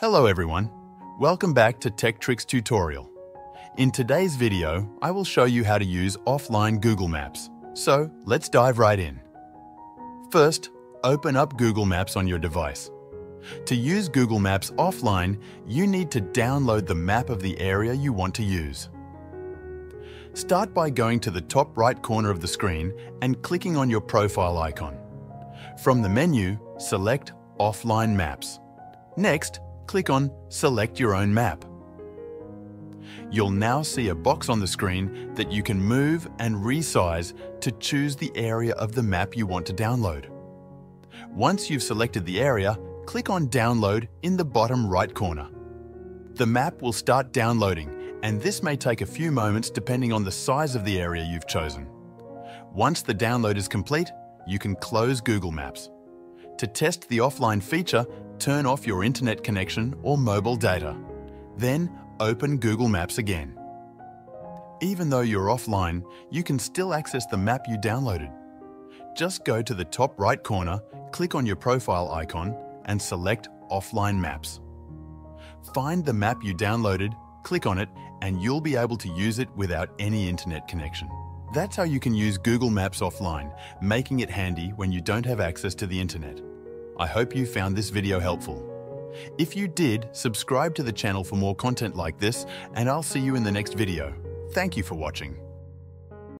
Hello everyone, welcome back to Tech Tricks tutorial. In today's video, I will show you how to use offline Google Maps. So let's dive right in. First, open up Google Maps on your device. To use Google Maps offline, you need to download the map of the area you want to use. Start by going to the top right corner of the screen and clicking on your profile icon. From the menu, select Offline Maps. Next, click on Select your own map. You'll now see a box on the screen that you can move and resize to choose the area of the map you want to download. Once you've selected the area, click on Download in the bottom right corner. The map will start downloading and this may take a few moments depending on the size of the area you've chosen. Once the download is complete, you can close Google Maps. To test the offline feature, turn off your internet connection or mobile data. Then open Google Maps again. Even though you're offline, you can still access the map you downloaded. Just go to the top right corner, click on your profile icon and select Offline Maps. Find the map you downloaded, click on it and you'll be able to use it without any internet connection. That's how you can use Google Maps offline, making it handy when you don't have access to the internet. I hope you found this video helpful. If you did, subscribe to the channel for more content like this, and I'll see you in the next video. Thank you for watching.